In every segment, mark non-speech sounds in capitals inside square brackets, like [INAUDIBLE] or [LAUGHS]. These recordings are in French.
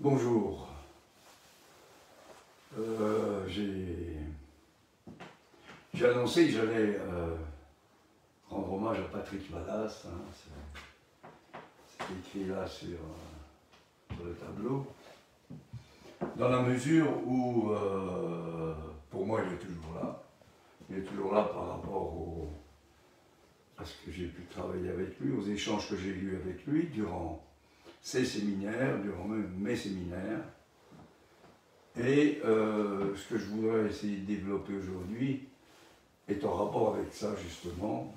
Bonjour. Euh, j'ai annoncé que j'allais euh, rendre hommage à Patrick Vallas. Hein, c'est écrit là sur, euh, sur, le tableau. Dans la mesure où, pour moi, il est toujours là. Il est toujours là par rapport au, à ce que j'ai pu travailler avec lui, aux échanges que j'ai eus avec lui durant ses séminaires, durant mes séminaires. Et euh, ce que je voudrais essayer de développer aujourd'hui est en rapport avec ça justement,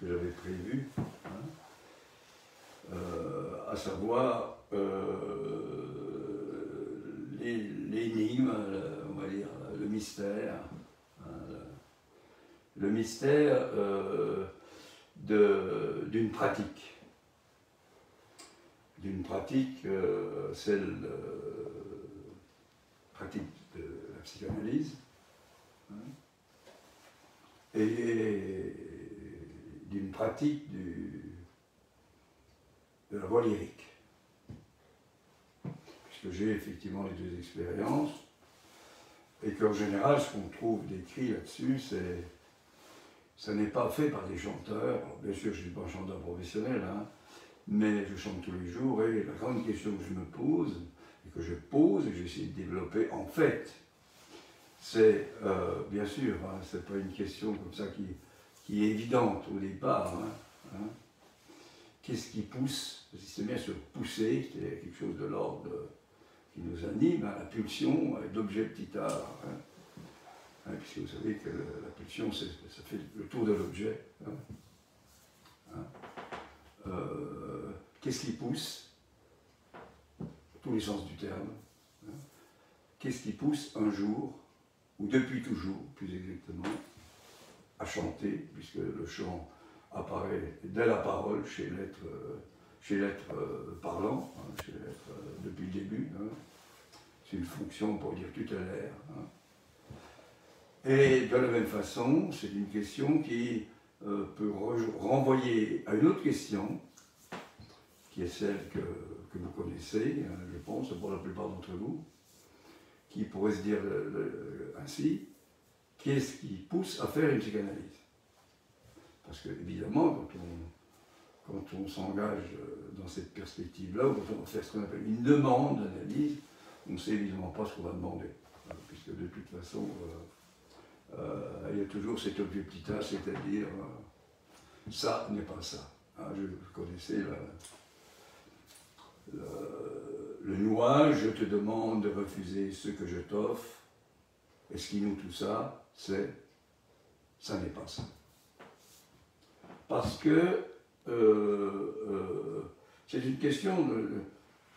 que j'avais prévu, hein, euh, à savoir euh, l'énigme, on va dire, le mystère, hein, le, mystère d'une pratique d'une pratique, euh, celle euh, pratique de la psychanalyse, hein, et d'une pratique de la voix lyrique. Puisque j'ai effectivement les deux expériences, et qu'en général, ce qu'on trouve décrit là-dessus, c'est. Ça n'est pas fait par des chanteurs. Bien sûr, je ne suis pas un chanteur professionnel, hein, mais je chante tous les jours et la grande question que je me pose, et que je pose et que j'essaie de développer en fait, c'est, euh, bien sûr, hein, c'est pas une question comme ça qui, qui est évidente au départ. Hein, hein. Qu'est-ce qui pousse? C'est bien sûr pousser, c'est quelque chose de l'ordre qui nous anime, la pulsion d'objet petit art. puisque vous savez que la pulsion, ça fait le tour de l'objet. Euh, qu'est-ce qui pousse Tous les sens du terme. Hein. Qu'est-ce qui pousse un jour, ou depuis toujours plus exactement, à chanter, puisque le chant apparaît dès la parole chez l'être chez l'être euh, parlant, hein, chez l'être euh, depuis le début. Hein. C'est une fonction pour dire tutélaire. Et de la même façon, c'est une question qui euh, peut renvoyer à une autre question, qui est celle que, vous connaissez, hein, je pense, pour la plupart d'entre vous, qui pourrait se dire ainsi, qu'est-ce qui pousse à faire une psychanalyse? Parce que, évidemment, quand on, quand on s'engage dans cette perspective-là, quand on fait ce qu'on appelle une demande d'analyse, on ne sait évidemment pas ce qu'on va demander. Puisque de toute façon, euh, euh, il y a toujours cet a, c'est-à-dire euh, ça n'est pas ça. Hein, je connaissais le, le, nouage, je te demande de refuser ce que je t'offre. Et ce qui nous tout ça, c'est ça n'est pas ça. Parce que euh, c'est une question,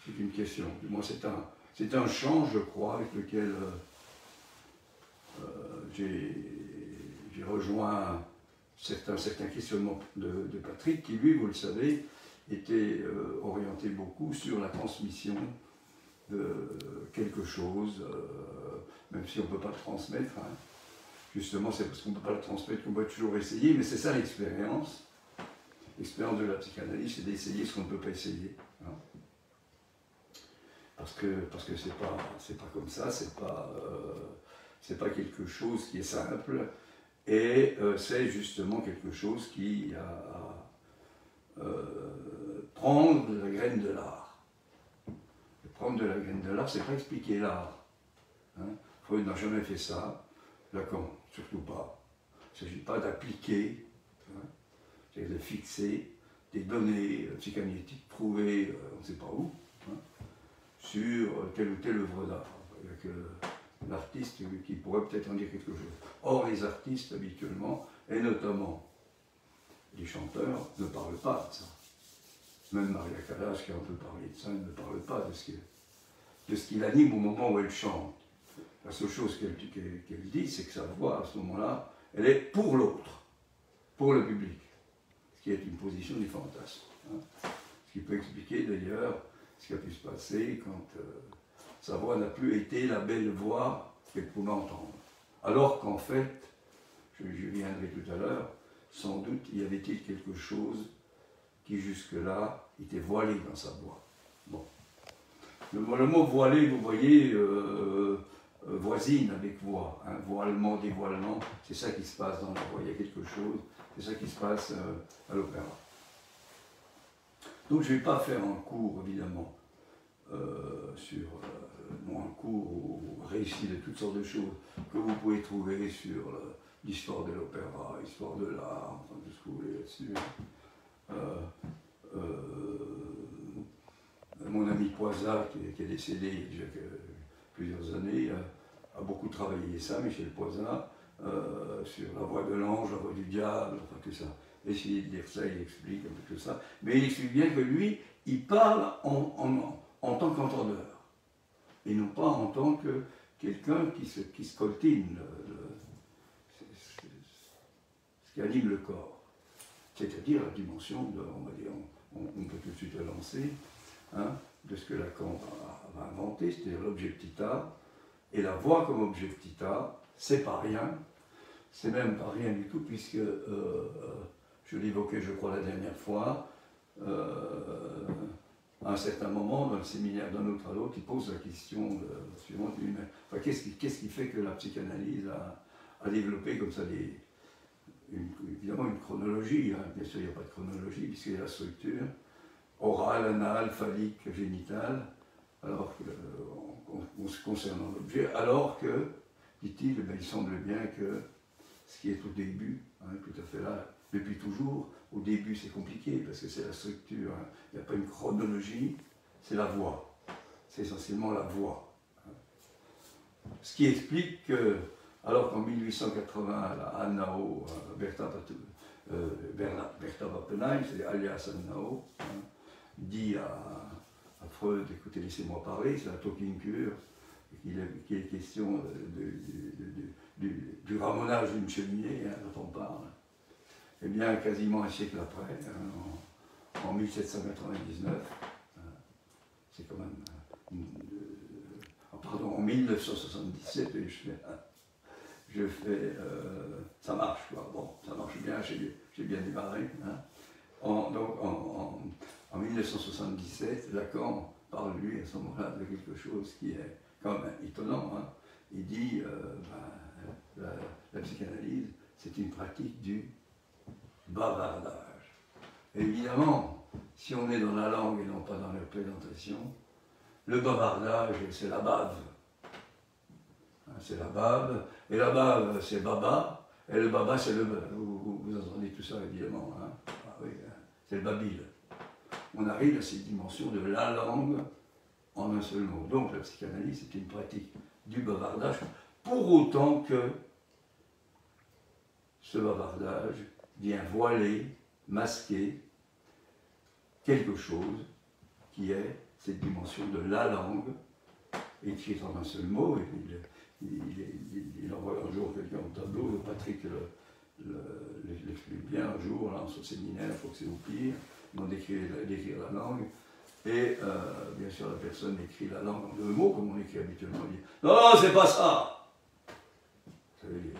c'est une question, du moins c'est un, c'est un champ, je crois, avec lequel j'ai rejoint certains, questionnements de, Patrick, qui lui, vous le savez, était euh, orienté beaucoup sur la transmission de quelque chose, euh, même si on ne peut pas le transmettre. Hein. Justement, c'est parce qu'on ne peut pas le transmettre qu'on peut toujours essayer, mais c'est ça l'expérience. L'expérience de la psychanalyse, c'est d'essayer ce qu'on ne peut pas essayer. Hein. Parce que parce que c'est pas pas comme ça, c'est pas euh, c'est pas quelque chose qui est simple, et euh, c'est justement quelque chose qui a à euh, prendre de la graine de l'art. Prendre de la graine de l'art, c'est pas expliquer l'art. Hein. Freud n'a jamais fait ça, Lacan surtout pas. Il ne s'agit pas d'appliquer, hein. c'est de fixer des données euh, psychanalytiques prouvées, on ne sait pas où, hein, sur telle ou telle œuvre d'art l'artiste qui pourrait peut-être en dire quelque chose. Or, les artistes, habituellement, et notamment les chanteurs, ne parlent pas de ça. Même Maria Callas, qui a un peu parlé de ça, ne parle pas de ce qui, de ce qui l'anime au moment où elle chante. La seule chose qu'elle dit, c'est que sa voix, à ce moment-là, elle est pour l'autre, pour le public, ce qui est une position du fantasme. Hein. Ce qui peut expliquer d'ailleurs ce qui a pu se passer quand euh, sa voix n'a plus été la belle voix qu'elle pouvait entendre. Alors qu'en fait, je, viendrai tout à l'heure, sans doute y avait-il quelque chose qui jusque-là était voilé dans sa voix. Bon. Le, mot voilé, vous voyez, euh, euh, voisine avec voix, hein, voilement, dévoilement, c'est ça qui se passe dans la voix, il y a quelque chose, c'est ça qui se passe à l'opéra. Donc je ne vais pas faire un cours, évidemment, sur mon un cours réussi de toutes sortes de choses que vous pouvez trouver sur l'histoire de l'opéra, l'histoire de l'art, enfin tout ce que vous voulez là-dessus. Euh, euh, mon ami Poisat, qui, est décédé il y a plusieurs années, a, beaucoup travaillé ça, Michel Poisat, euh, sur la voix de l'ange, la voix du diable, enfin tout ça. Essayez de dire ça, il explique un peu tout ça. Mais il explique bien que lui, il parle en, en tant qu'entendeur, et non pas en tant que quelqu'un qui se, ce qui anime le corps. C'est-à-dire la dimension de, on va dire, on, peut tout de suite lancer, hein, de ce que Lacan va, inventer, c'est-à-dire l'objectita, et la voix comme objectita, c'est pas rien, c'est même pas rien du tout, puisque, euh, euh, je l'évoquais, je crois, la dernière fois, euh, à un certain moment, dans le séminaire d'un autre à l'autre, il pose la question suivante, enfin, qu'est-ce qui, fait que la psychanalyse a, développé comme ça des, évidemment une chronologie, hein. bien sûr il n'y a pas de chronologie puisqu'il y a la structure orale, anale, phallique, génitale, alors que, euh, concernant l'objet, alors que, dit-il, eh il semble bien que ce qui est au début, hein, tout à fait là, depuis toujours, au début c'est compliqué parce que c'est la structure, hein. il n'y a pas une chronologie, c'est la voix, c'est essentiellement la voix. Ce qui explique que alors qu'en 1880, à Annao, Bertha, euh, Bertha Pappenheim, c'est alias Annao, hein, dit à, Freud, écoutez, laissez-moi parler, c'est la talking cure, qu'il est, question du, ramonage d'une cheminée hein, dont on parle. Eh bien, quasiment un siècle après, hein, en, 1799, c'est quand même... Euh, pardon, en 1977, je fais je fais, euh, ça marche, quoi. Bon, ça marche bien, j'ai bien démarré. Hein. En, donc, en, 1977, Lacan parle, lui, à ce moment-là, de quelque chose qui est quand même étonnant. Hein. Il dit, euh, ben, la, psychanalyse, c'est une pratique du bavardage. évidemment, si on est dans la langue et non pas dans la présentation, le bavardage, c'est la bave. Hein, c'est la bave, et la bave, c'est baba, et le baba, c'est le. Vous, vous, entendez tout ça, évidemment. Hein. Ah oui, hein. c'est le babil. On arrive à cette dimension de la langue en un seul mot. Donc la psychanalyse, c'est une pratique du bavardage, pour autant que ce bavardage vient voiler, masquer quelque chose qui est cette dimension de la langue, écrite en un seul mot, et il, envoie un jour quelqu'un au tableau, Patrick l'explique bien. Un jour, là, son séminaire, il faut que c'est au pire, ils vont la langue, et euh, bien sûr la personne écrit la langue en deux mots, comme on écrit habituellement, il dit Non, c'est pas ça! Vous savez,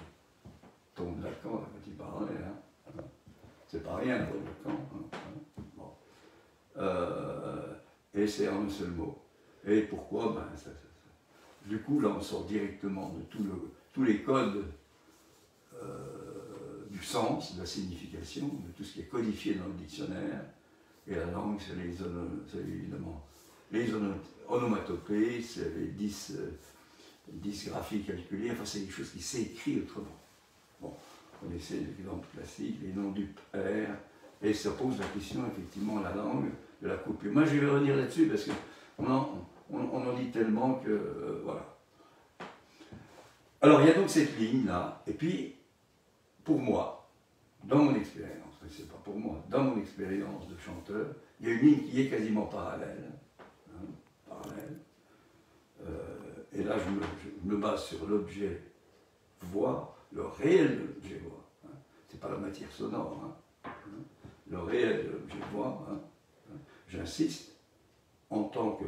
tombe Lacan, quand il parlait, hein. C'est pas rien, le Lacan. Hein. Bon. Euh, et c'est un seul mot. Et pourquoi? Ben, du coup, là, on sort directement de tous les codes euh, du sens, de la signification, de tout ce qui est codifié dans le dictionnaire. Et la langue, c'est les, évidemment les onomatopées, c'est les 10, euh, graphies calculées, enfin, c'est quelque chose qui s'écrit autrement. Essaie l'exemple classique, les noms du père, et ça pose la question, effectivement, la langue, de la coupure. Moi, je vais revenir là-dessus parce que on en, on, en dit tellement que. Euh, voilà. Alors il y a donc cette ligne-là, et puis, pour moi, dans mon expérience, c'est pas pour moi, dans mon expérience de chanteur, il y a une ligne qui est quasiment parallèle. Hein, parallèle. Euh, et là, je me, base sur l'objet voix, le réel de l'objet voix. Hein. C'est pas la matière sonore. Hein, le réel de l'objet voix. J'insiste, en tant que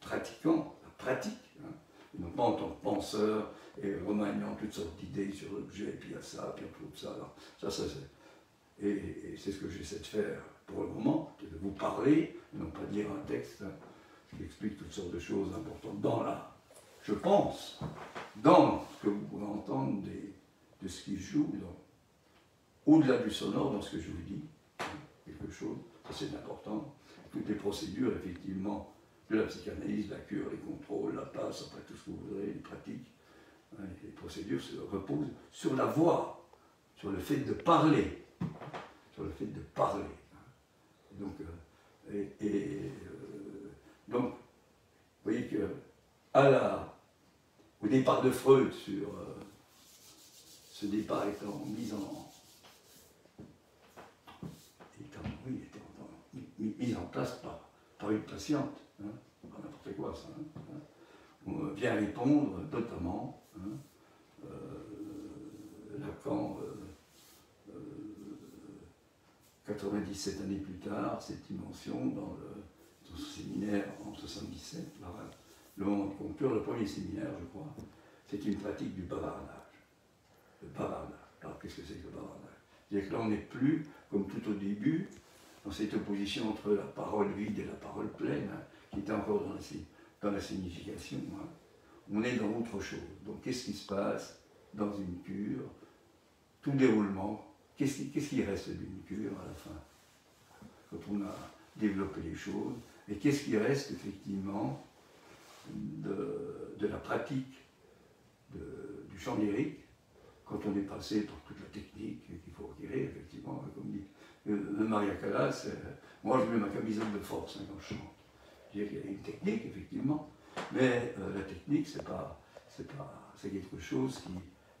pratiquant, la pratique, hein, non pas en tant que penseur et remaniant toutes sortes d'idées sur l'objet, puis à ça, puis on trouve ça. ça, ça c'est. Et, c'est ce que j'essaie de faire pour le moment, de vous parler, non pas dire un texte. Hein. qui explique toutes sortes de choses importantes dans la, je pense, dans ce que vous pouvez entendre de ce qui joue, au-delà du sonore, dans ce que je vous dis, quelque chose, ça c'est important. Toutes les procédures, effectivement, de la psychanalyse, la cure, les contrôles, la passe, après tout ce que vous voudrez, les pratiques, hein, les procédures se reposent sur la voix, sur le fait de parler, sur le fait de parler. Hein. Donc, euh, et, euh, donc, vous voyez que à la, au départ de Freud sur euh, ce départ étant mis en, mis en place par, une patiente, hein, n'importe quoi ça, hein, hein. on vient répondre notamment euh, Lacan, 97 euh, euh, années plus tard, cette dimension dans, le, son séminaire en 77, le moment de conclure, le premier séminaire, je crois, c'est une pratique du bavardage. Le bavardage. Alors qu'est-ce que c'est que le bavardage C'est-à-dire que là, on n'est plus, comme tout au début, dans cette opposition entre la parole vide et la parole pleine, hein, qui était encore dans la, signification. Hein. On est dans autre chose. Donc qu'est-ce qui se passe dans une cure? Tout déroulement. Qu'est-ce qui, reste d'une cure à la fin? Quand on a développé les choses. Et qu'est-ce qui reste effectivement de, la pratique du chant lyrique? Quand on est passé par toute la technique qu'il faut acquérir, effectivement, comme dit le Maria Callas, euh, moi je mets ma camisole de force hein, quand je chante. Qu'il y a une technique, effectivement, mais euh, la technique, c'est pas, c'est pas, c'est quelque chose qui,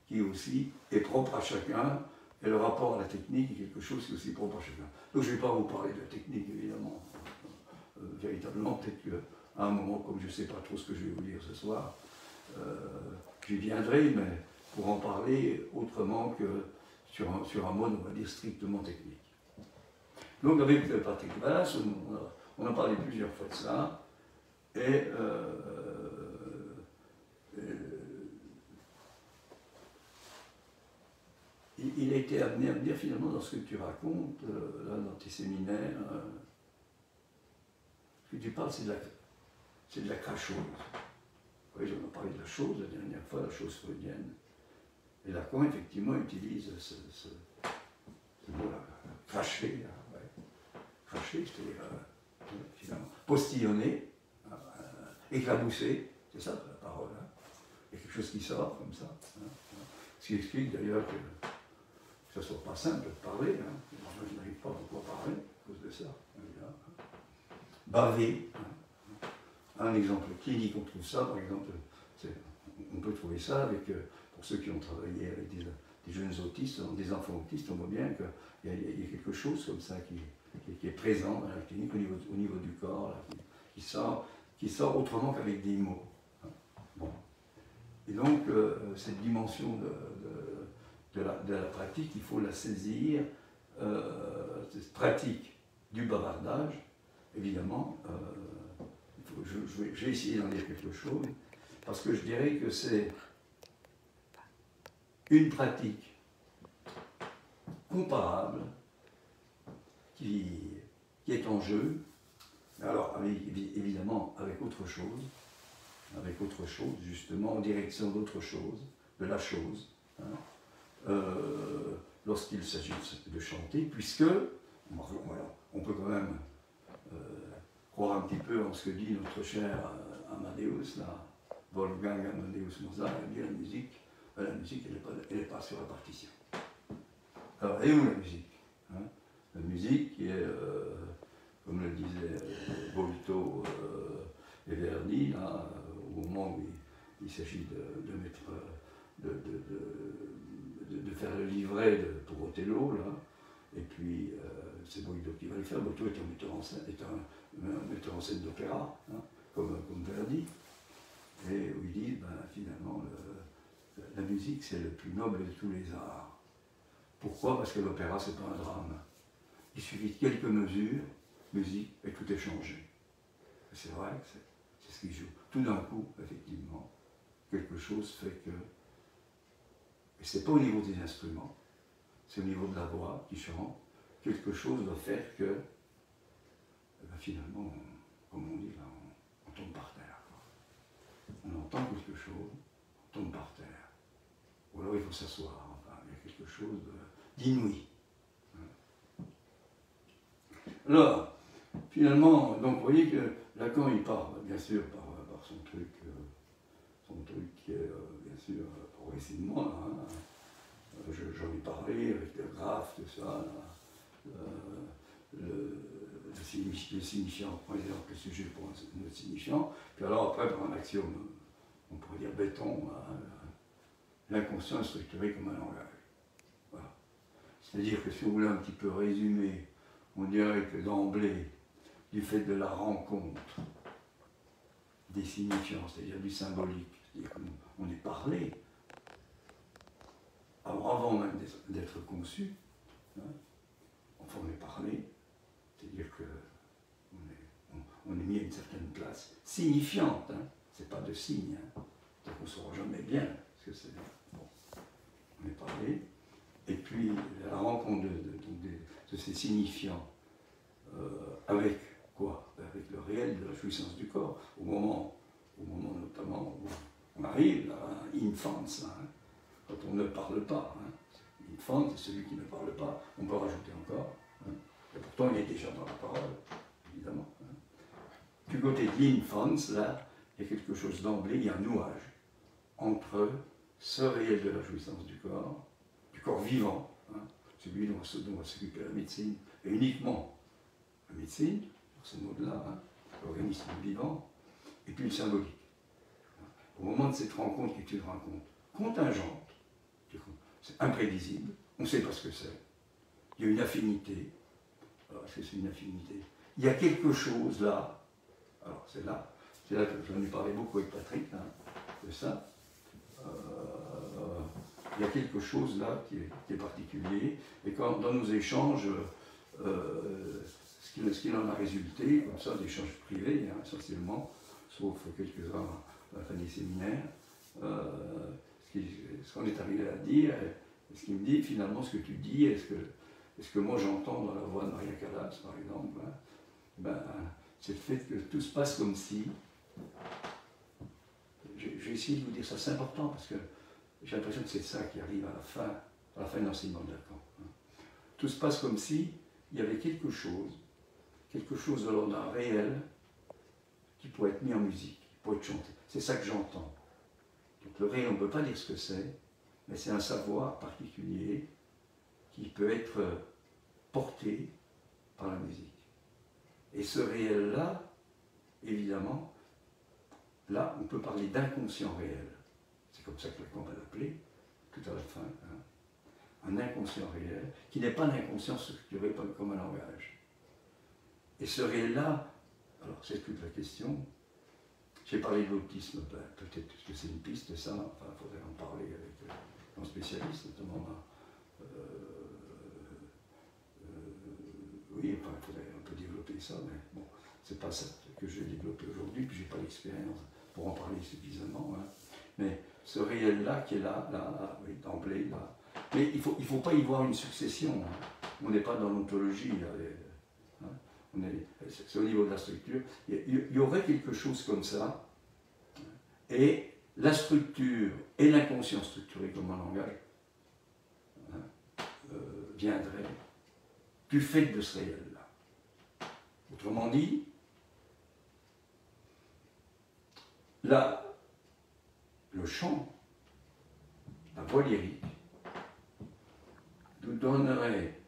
qui aussi est propre à chacun, et le rapport à la technique est quelque chose qui est aussi propre à chacun. Donc je ne vais pas vous parler de la technique, évidemment, euh, véritablement, peut-être qu'à un moment, comme je ne sais pas trop ce que je vais vous dire ce soir, j'y viendrai, mais pour en parler autrement que sur un, sur un mode, on va dire, strictement technique. Donc avec Patrick Vallas, on, a parlé plusieurs fois de ça, et, euh, euh, il, a été amené à me dire finalement dans ce que tu racontes, euh, là, dans tes séminaires, ce que tu parles, c'est de la, c'est de la crachose. Oui, j'en ai parlé de la chose la dernière fois, la chose freudienne. Et Lacan, effectivement, utilise ce, ce, mot-là, cracher, cracher, c'est-à-dire euh, finalement postillonner, euh, éclabousser, c'est ça la parole. Hein. Il y a quelque chose qui sort comme ça. Hein. Ce qui explique d'ailleurs que, ce ne soit pas simple de parler. Hein. Moi, je n'arrive pas beaucoup à parler à cause de ça. Hein. Baver. Un exemple clinique, on trouve ça, par exemple, on peut trouver ça avec, euh, pour ceux qui ont travaillé avec des, jeunes autistes, des enfants autistes, on voit bien qu'il y, a quelque chose comme ça qui, est présent dans la clinique au niveau, au niveau du corps, qui, sort, autrement qu'avec des mots. Hein. Bon. Et donc, euh, cette dimension de, la, pratique, il faut la saisir, euh, cette pratique du bavardage, évidemment, euh, vais, essayer d'en dire quelque chose, parce que je dirais que c'est une pratique comparable qui, est en jeu, alors évidemment avec autre chose, avec autre chose, justement en direction d'autre chose, de la chose, hein, euh, lorsqu'il s'agit de chanter, puisque, on peut quand même euh, croire un petit peu en ce que dit notre cher euh, Amadeus, là, Wolfgang Amadeus Mozart, il dit la musique, la musique, elle n'est pas, pas, sur la partition. Alors, et où la musique hein? La musique qui est, euh, comme le disait Bolto euh, et Verdi, au moment où il, s'agit de, de, faire le livret pour Othello, là, et puis euh, c'est Bolto qui va le faire. Bolto est un metteur en scène, est un, metteur en scène d'opéra, hein, comme, comme Verdi, et où il dit, ben, finalement, la musique c'est le plus noble de tous les arts. Pourquoi? Parce que l'opéra c'est pas un drame. Il suffit de quelques mesures, musique, et tout est changé. C'est vrai que c'est ce qui joue. Tout d'un coup, effectivement, quelque chose fait que. Et c'est pas au niveau des instruments, c'est au niveau de la voix qui chante. Quelque chose va faire que, eh ben, finalement, comme on dit là, on, tombe par terre. On entend quelque chose, on tombe par terre. Ou alors il faut s'asseoir. Enfin, il y a quelque chose d'inouï. Alors, finalement, donc vous voyez que Lacan, il part, bien sûr, par, son truc, euh, son truc qui est, euh, bien sûr, progressivement, hein, euh, j'en ai parlé avec le graphe, tout ça, le, le, signifiant, par exemple, le sujet pour un autre signifiant, puis alors après, par un axiome, on pourrait dire béton, hein, l'inconscient est structuré comme un langage. Voilà. C'est-à-dire que si vous voulez un petit peu résumer, on dirait que d'emblée, du fait de la rencontre des signifiants, c'est-à-dire du symbolique, c'est-à-dire qu'on est parlé, avant même d'être conçu, hein, enfin on est parlé, c'est-à-dire est, on, est mis à une certaine place signifiante, hein, c'est pas de signe, hein, donc on ne saura jamais bien ce que c'est. On parlé, et puis la rencontre de, ces signifiants euh, avec quoi? Avec le réel de la jouissance du corps, au moment, au moment notamment où on arrive à infance, hein, quand on ne parle pas. Hein. Infant, c'est celui qui ne parle pas, on peut rajouter encore. Hein. Et pourtant, il est déjà dans la parole, évidemment. Hein. Du côté de l'infance, là, il y a quelque chose d'emblée, il y a un nouage entre ce réel de la jouissance du corps, du corps vivant, celui dont, va s'occuper la médecine, et uniquement la médecine, ce mode-là, l'organisme vivant, et puis le symbolique. Au moment de cette rencontre qui est une rencontre contingente, c'est imprévisible, on ne sait pas ce que c'est. Il y a une affinité. Alors, est-ce que c'est une affinité? Il y a quelque chose là. Alors, c'est là. C'est là que j'en ai parlé beaucoup avec Patrick, hein, de ça. Il y a quelque chose là qui est, particulier. Et quand, dans nos échanges, euh, ce qu'il en a résulté, comme ça, d'échanges privés, hein, essentiellement, sauf quelques-uns à la fin des séminaires, euh, ce qu'on est arrivé à dire, ce qu'il me dit finalement ce que tu dis, est-ce que, est que moi j'entends dans la voix de Maria Callas par exemple, hein, ben, c'est le fait que tout se passe comme si. J'ai essayé de vous dire ça, c'est important parce que j'ai l'impression que c'est ça qui arrive à la fin, à la fin de l'enseignement de Lacan. Hein. Tout se passe comme si il y avait quelque chose, quelque chose de l'ordre réel qui pourrait être mis en musique, qui pourrait être chanté. C'est ça que j'entends. Donc le réel, on ne peut pas dire ce que c'est, mais c'est un savoir particulier qui peut être porté par la musique. Et ce réel-là, évidemment, là, on peut parler d'inconscient réel. C'est comme ça que Lacan va l'appeler, tout à la fin. Hein. Un inconscient réel, qui n'est pas un inconscient structuré comme un langage. Et ce réel-là, alors c'est toute la question, j'ai parlé de l'autisme, ben, peut-être que c'est une piste, ça, enfin, il faudrait en parler avec euh, un spécialiste, notamment. Euh, euh, oui, il faudrait un peu développer ça, mais bon, c'est pas ça que je vais développer aujourd'hui, puis j'ai pas l'expérience pour en parler suffisamment. Hein. Mais ce réel-là qui est là, là, oui, d'emblée, là. Mais il ne faut, il faut pas y voir une succession. Hein. On n'est pas dans l'ontologie, là c'est au niveau de la structure, il y aurait quelque chose comme ça, et la structure et l'inconscient structuré comme un langage hein, euh, viendraient du fait de ce réel-là. Autrement dit, là, le chant, la voix lyrique, nous donnerait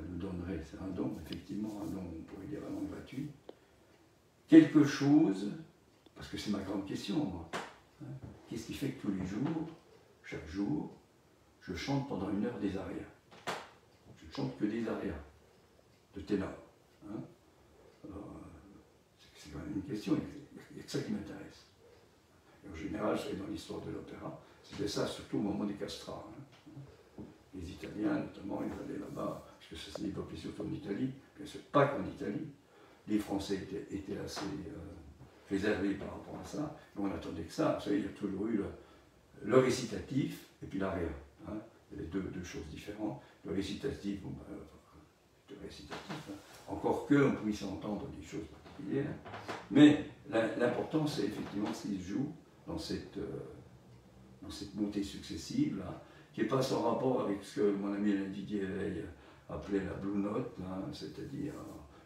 nous donnerait, c'est un don, effectivement, un don, on pourrait dire un don gratuit, quelque chose, parce que c'est ma grande question, moi, hein, qu'est-ce qui fait que tous les jours, chaque jour, je chante pendant une heure des arias? Je ne chante que des arias, de ténor. Hein. c'est quand même une question, il n'y a que ça qui m'intéresse. Général, c'est dans l'histoire de l'opéra, c'était ça surtout au moment des castrats. Hein. Les Italiens, notamment, ils allaient là-bas que ça s'est développé surtout en Italie, bien sûr pas qu'en Italie. Les Français étaient, assez euh, réservés par rapport à ça, mais on attendait que ça. Vous savez, il y a toujours eu le, récitatif et puis l'aria. Hein. Il y avait deux, choses différentes. Le récitatif, bon, ben, le récitatif, hein. encore que on puisse entendre des choses particulier. Mais l'important, c'est effectivement ce qui se joue dans cette, euh, dans cette montée successive, qui n'est pas sans rapport avec ce que mon ami Didier Veil appelait la Blue Note, c'est-à-dire,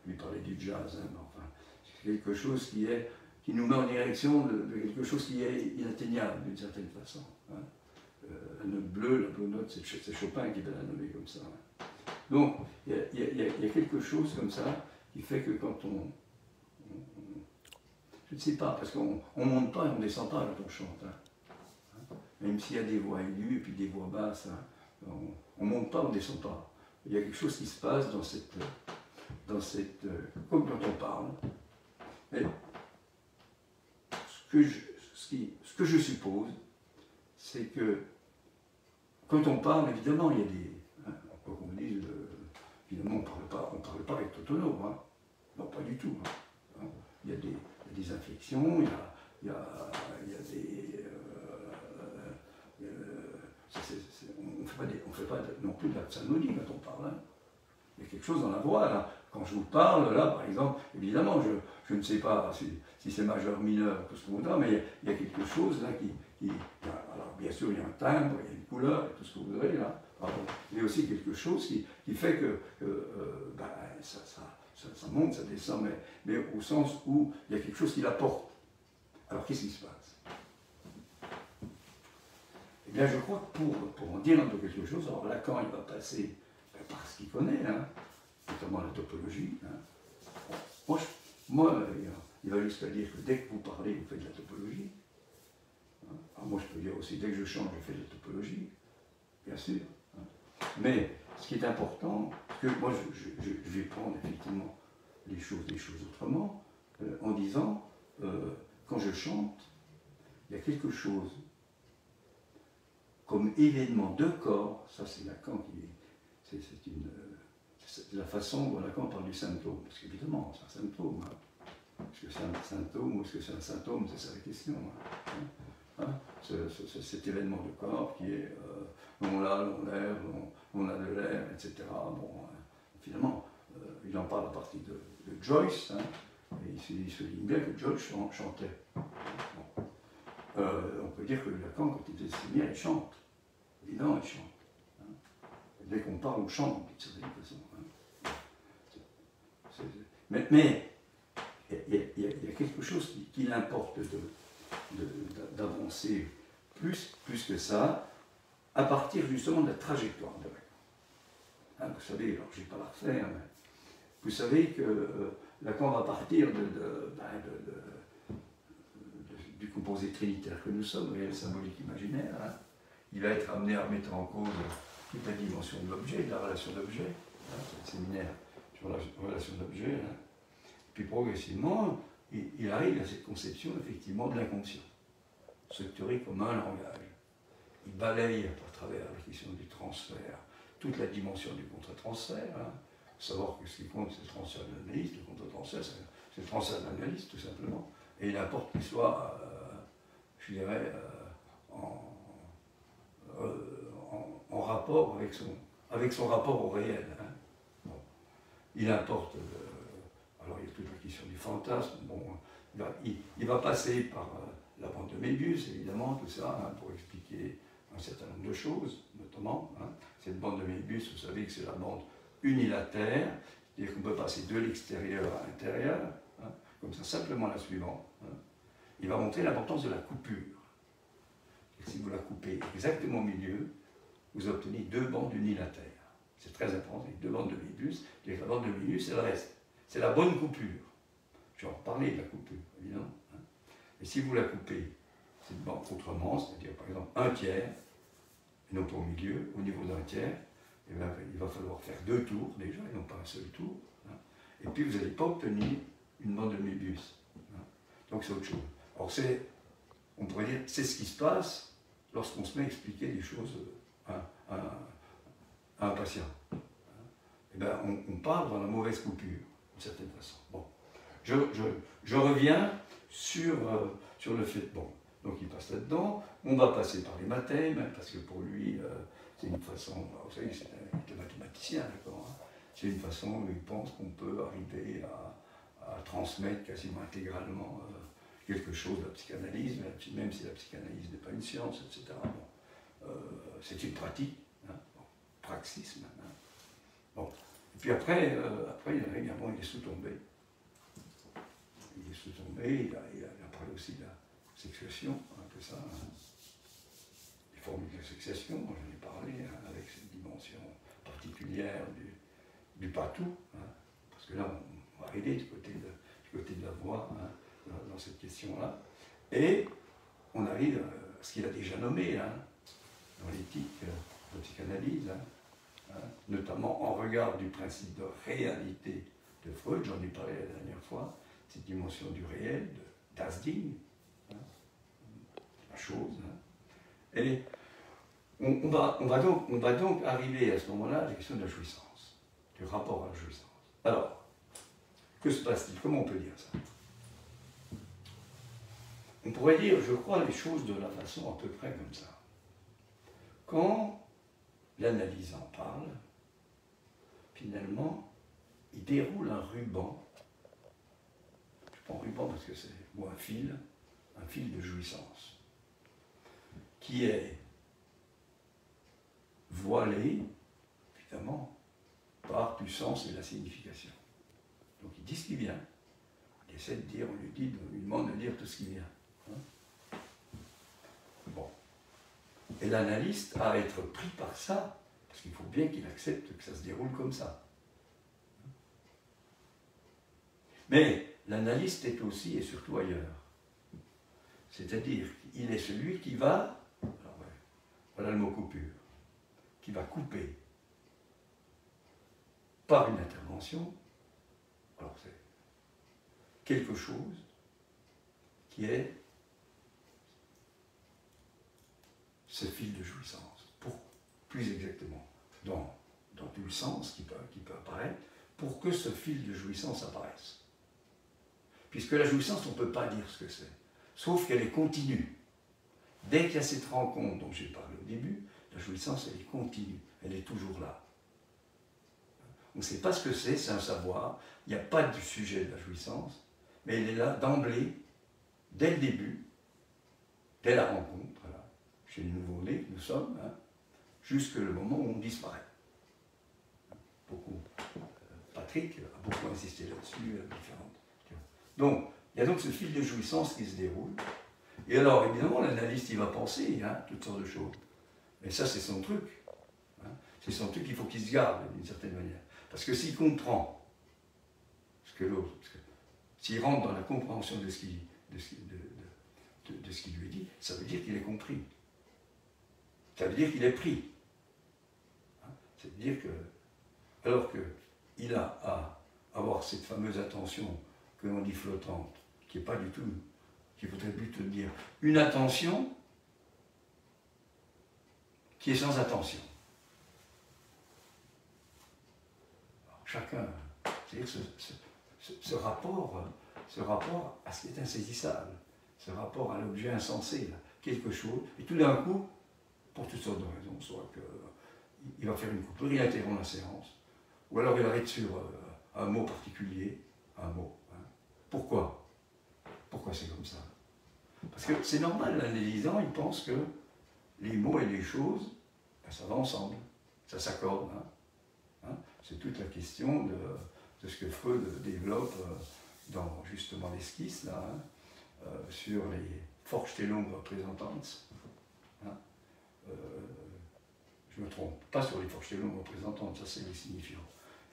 lui parler du jazz, hein, enfin, c'est quelque chose qui, est, qui nous met en direction de, quelque chose qui est inatteignable d'une certaine façon. Hein. Euh, la note bleue, la Blue Note, c'est Chopin qui va la nommer comme ça. Hein. Donc, il y, a quelque chose comme ça qui fait que quand on, je ne sais pas, parce qu'on ne monte pas et on ne descend pas quand on chante. Hein. Même s'il y a des voix aiguës et puis des voix basses, hein. on ne monte pas, on ne descend pas. Il y a quelque chose qui se passe dans cette. Dans cette comme quand on parle. Ce que je, ce que je suppose, c'est que quand on parle, évidemment, il y a des. Hein, quoi qu'on dise, euh, évidemment, on ne parle pas, avec Totono. Non, pas du tout. Il y a des des infections, il y a, il y a, il y a des. Euh, euh, on ne fait, pas fait pas non plus de la psalmodie quand on parle. Hein. Il y a quelque chose dans la voix, là. Quand je vous parle, là, par exemple, évidemment, je, je ne sais pas si, si c'est majeur, mineur, tout ce qu'on voudra, mais il y, a, quelque chose là qui. qui alors, bien sûr, il y a un timbre, il y a une couleur, tout ce que vous voudrez, là. il y a aussi quelque chose qui, qui fait que, euh, ben, ça, ça ça, monte, ça descend, mais, au sens où il y a quelque chose qui l'apporte. Alors qu'est-ce qui se passe? Eh bien, je crois que pour, pour en dire un peu quelque chose, alors Lacan, il va passer ben, par ce qu'il connaît, hein, notamment la topologie. Hein. Moi, moi, il va jusqu'à dire que dès que vous parlez, vous faites de la topologie. Hein. Alors moi, je peux dire aussi, dès que je chante, je fais de la topologie, bien sûr. Mais ce qui est important, que moi je, vais prendre effectivement les choses, choses autrement, euh, en disant, euh, quand je chante, il y a quelque chose comme événement de corps, ça c'est Lacan qui. C'est une. la façon dont Lacan parle du symptôme, parce qu'évidemment, c'est un symptôme. Hein. Est-ce que c'est un symptôme ou est-ce que c'est un symptôme C'est ça la question. Hein. Hein. cet événement de corps qui est euh, on l'a, on l'air, on, a de l'air, etc. Bon, hein, finalement, euh, il en parle à partir de, Joyce, hein, et il, se dit bien que Joyce chantait. Euh, on peut dire que Lacan, quand il faisait ses il chante. Évidemment, il chante. Hein. Dès qu'on parle, on chante, d'une certaine façon. mais, il y, a quelque chose qui, l'importe d'avancer plus, plus que ça, à partir justement de la trajectoire de Lacan. Hein, vous savez, alors je ne vais pas la refaire, mais vous savez que euh, Lacan va partir ben, du composé trinitaire que nous sommes, réel, symbolique, imaginaire. Hein. Il va être amené à remettre en cause toute la dimension de l'objet, de la relation d'objet, hein, le séminaire sur la relation d'objet. Puis progressivement, il, arrive à cette conception effectivement de l'inconscient, structuré comme un langage il balaye à travers la question du transfert toute la dimension du contre-transfert. Hein. Savoir que ce qui compte, c'est le transfert de l'analyste, le contre-transfert, c'est le transfert de l'analyste, tout simplement. Et il importe qu'il soit, euh, je dirais, euh, euh, en, rapport avec son, avec son rapport au réel. Hein. Il importe, il y a toute la question du fantasme, bon, il, va, passer par la bande de Mébius, évidemment, tout ça, hein, pour expliquer un certain nombre de choses, notamment. Hein. Cette bande de Mébius, vous savez que c'est la bande unilatère, c'est-à-dire qu'on peut passer de l'extérieur à l'intérieur, hein, comme ça, simplement la suivante. Il va montrer l'importance de la coupure. Si vous la coupez exactement au milieu, vous obtenez deux bandes unilatères. C'est très important, deux bandes de Mébius, et la bande de Mébius, c'est le reste. C'est la bonne coupure. Je vais en reparler de la coupure, évidemment. Et si vous la coupez autrement, c'est-à-dire par exemple un tiers, et non pas au milieu, au niveau d'un tiers, eh il va falloir faire deux tours déjà, et non pas un seul tour. Hein. Et puis vous n'allez pas obtenir une bande de Mébius. Hein. Donc c'est autre chose. Or c'est, on pourrait dire, c'est ce qui se passe lorsqu'on se met à expliquer des choses à, un patient. Hein. Et eh ben, on, parle dans la mauvaise coupure, certaine façon. Bon. Je, je, reviens sur, euh, sur le fait, bon, donc il passe là-dedans. On va passer par les mathèmes, parce que pour lui, euh, c'est une façon, vous savez, c'est un mathématicien, d'accord hein. C'est une façon il pense qu'on peut arriver à, transmettre quasiment intégralement euh, quelque chose de la psychanalyse, même si la psychanalyse n'est pas une science, etc. C'est une pratique, hein, praxisme. Hein. Bon. Puis après, après, il, également, il est sous-tombé. Il est sous-tombé, il a, a, parlé aussi de la sexuation, un peu ça. Hein. Les formes de sexuation, j'en ai parlé, avec cette dimension particulière du, du patou, parce que là, on va arriver du côté de, du côté de la voix dans, cette question-là. Et on arrive à ce qu'il a déjà nommé dans l'éthique de la psychanalyse, notamment en regard du principe de réalité de Freud, j'en ai parlé la dernière fois, cette dimension du réel, de Das Ding, la chose. Et on, va, on, va donc, on va donc arriver à ce moment-là à la question de la jouissance, du rapport à la jouissance. Alors, que se passe-t-il? Comment on peut dire ça? On pourrait dire, je crois, les choses de la façon à peu près comme ça. Quand l'analysant parle, finalement, il déroule un ruban. Je prends ruban parce que c'est, ou un fil, un fil de jouissance, qui est voilé, évidemment, par du sens et la signification. Donc il dit ce qui vient. Il essaie de dire, on lui dit, on lui demande de dire tout ce qui vient. Hein. bon. Et l'analyste a à être pris par ça, parce qu'il faut bien qu'il accepte que ça se déroule comme ça. Mais l'analyste est aussi et surtout ailleurs. C'est-à-dire qu'il est celui qui va, voilà le mot coupure, qui va couper par une intervention, alors c'est quelque chose qui est ce fil de jouissance, pour, plus exactement, dans, dans tout le sens qui peut, qui peut apparaître, pour que ce fil de jouissance apparaisse. Puisque la jouissance, on ne peut pas dire ce que c'est, sauf qu'elle est continue. Dès qu'il y a cette rencontre dont j'ai parlé au début, la jouissance, elle est continue, elle est toujours là. On ne sait pas ce que c'est, c'est un savoir. Il n'y a pas du sujet de la jouissance, mais elle est là d'emblée, dès le début, dès la rencontre, chez le nouveau-né que nous sommes, hein, jusqu'au moment où on disparaît. Beaucoup. Euh, Patrick a beaucoup insisté là-dessus, euh, différentes. Donc, il y a donc ce fil de jouissance qui se déroule. Et alors, évidemment, l'analyste, il va penser hein, toutes sortes de choses. Mais ça, c'est son truc. Hein. C'est son truc, il faut qu'il se garde d'une certaine manière. Parce que s'il comprend ce que l'autre, s'il rentre dans la compréhension de ce, qui, de, ce qui lui est dit, ça veut dire qu'il est compris. Ça veut dire qu'il est pris. Hein? Ça veut dire que, alors qu'il a à avoir cette fameuse attention que l'on dit flottante, qui n'est pas du tout, qui voudrait plutôt dire une attention qui est sans attention. chacun. C'est-à-dire ce, rapport, ce rapport à ce qui est insaisissable, ce rapport à l'objet insensé, quelque chose, et tout d'un coup, pour toutes sortes de raisons, soit qu'il va faire une coupure, il interrompt la séance, ou alors il arrête sur euh, un mot particulier, un mot. Hein. Pourquoi? Pourquoi c'est comme ça? Parce que c'est normal, l'analysant, il pense que les mots et les choses, ben, ça va ensemble, ça s'accorde. Hein. Hein, c'est toute la question de, ce que Freud développe euh, dans justement l'esquisse, là, hein, euh, sur les Vorstellungen représentantes. Hein, euh, je me trompe, pas sur les Vorstellungen représentantes, ça c'est les signifiants.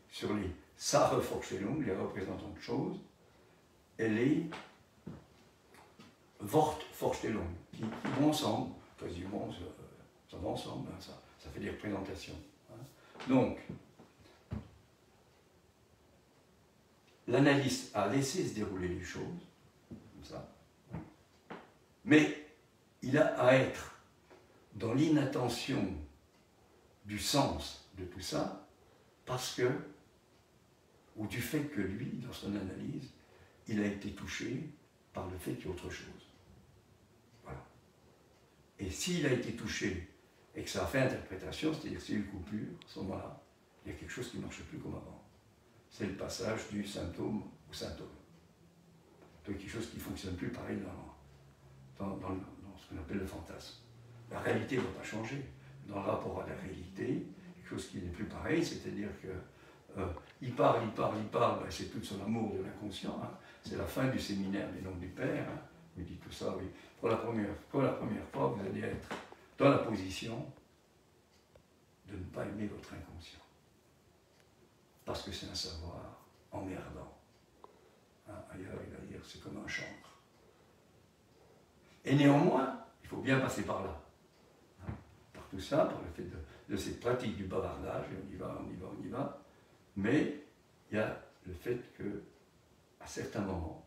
Sur les Sache Vorstellungen, les représentants de choses, et les Wort Vorstellungen, qui, vont ensemble, quasiment, ça, va ensemble, ça, ça fait des représentations. Donc, l'analyste a laissé se dérouler les choses, comme ça, mais il a à être dans l'inattention du sens de tout ça, parce que, ou du fait que lui, dans son analyse, il a été touché par le fait qu'il y a autre chose. Voilà. Et s'il a été touché et que ça a fait interprétation, c'est-à-dire c'est une coupure, à ce moment-là, il y a quelque chose qui ne marche plus comme avant c'est le passage du symptôme au symptôme. chose qui ne fonctionne plus pareil dans, dans, ce qu'on appelle le fantasme. La réalité ne va pas changer. Dans le rapport à la réalité, quelque chose qui n'est plus pareil, c'est-à-dire que euh, il parle, il parle, il parle, ben, c'est tout son amour de l'inconscient. Hein. C'est la fin du séminaire des noms du Père. Hein. Il dit tout ça, oui. Pour la, première, pour la première fois, vous allez être dans la position de ne pas aimer votre inconscient. Parce que c'est un savoir emmerdant. Hein, ailleurs, il va dire c'est comme un chancre. Et néanmoins, il faut bien passer par là. Tout ça, par le fait de, cette pratique du bavardage, et on y va, on y va, on y va. Mais il y a le fait que, à certains moments,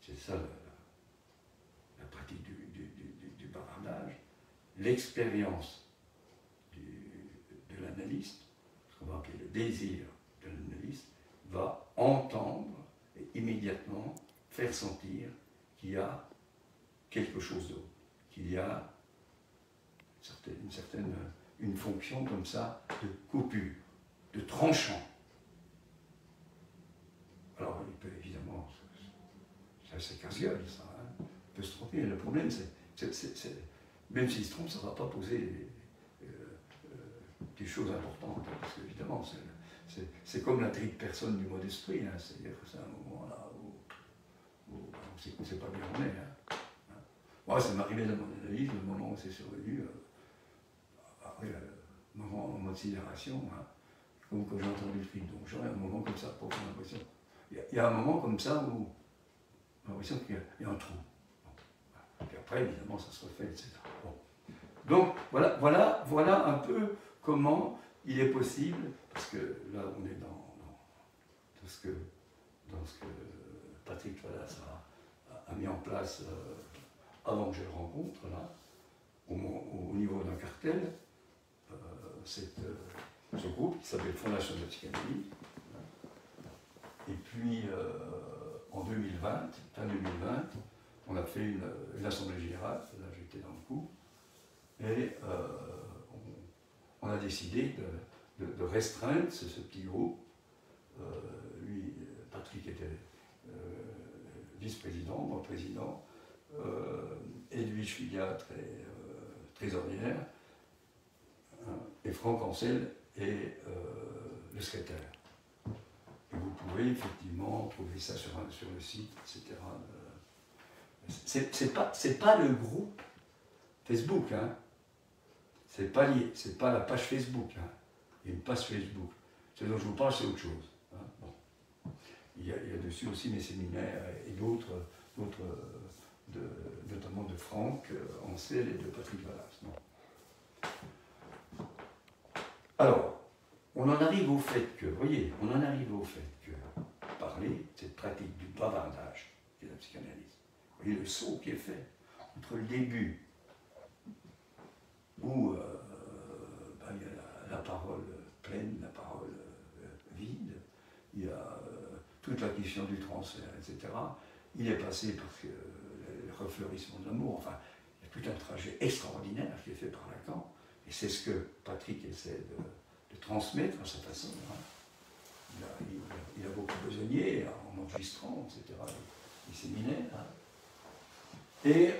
c'est ça la, pratique du, du, bavardage, l'expérience de l'analyste, ce qu'on va appeler le désir de l'analyste, va entendre et immédiatement faire sentir qu'il y a quelque chose d'autre, qu'il y a une certaine, une fonction comme ça de coupure, de tranchant. Alors il peut évidemment, c'est casse-gueule ça, hein. il peut se tromper, le problème c'est, même s'il se trompe, ça ne va pas poser euh, euh, des choses importantes, hein, parce qu'évidemment c'est comme la tripe personne du mot d'esprit, hein. c'est-à-dire que c'est un moment là où, on ne sait pas bien où on est. Hein. Moi, ça m'est arrivé dans mon analyse, le moment où c'est survenu, euh, en considération, hein, comme quand j'ai entendu le cri y a un moment comme ça, pour l'impression. Il, y a un moment comme ça où j'ai l'impression qu'il y, a un trou. Et après, évidemment, ça se refait, etc. Donc, voilà, voilà, voilà un peu comment il est possible, parce que là, on est dans, dans, ce, que, dans ce que Patrick Wallace a, mis en place euh, avant que je le rencontre, là, au, niveau d'un cartel, euh, euh, ce groupe qui s'appelle Fondation de la. Et puis, en 2020, fin 2020, on a fait une, assemblée générale, là j'étais dans le coup, et on a décidé de, restreindre ce, petit groupe. Euh, lui, Patrick était euh, vice-président, moi président, euh, Edwige Filiatre est trésorière, et Franck Ancel est le secrétaire. Et vous pouvez effectivement trouver ça sur, sur le site, etc. C'est pas, pas le groupe Facebook, hein c'est pas lié, c'est pas la page Facebook. Hein. Il y a une page Facebook. Ce dont je vous parle, c'est autre chose. Hein. Il, y a, dessus aussi mes séminaires et d'autres, d'autres notamment de Franck euh, Ancel et de Patrick Vallas. Alors, on en arrive au fait que, voyez, on en arrive au fait que parler, cette pratique du bavardage, qui est la psychanalyse. Vous voyez le saut qui est fait entre le début où euh, ben, il y a la, parole pleine, la parole euh, vide, il y a euh, toute la question du transfert, etc. Il est passé par le refleurissement de l'amour, enfin, il y a tout un trajet extraordinaire qui est fait par Lacan, et c'est ce que Patrick essaie de, transmettre à sa façon. Hein. Il, a, beaucoup besogné en enregistrant, etc., les, séminaires. Hein. Et